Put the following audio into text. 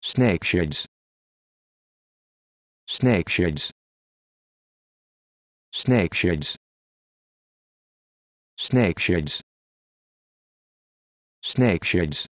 Snake sheds. Snake sheds. Snake sheds. Snake sheds. Snake sheds.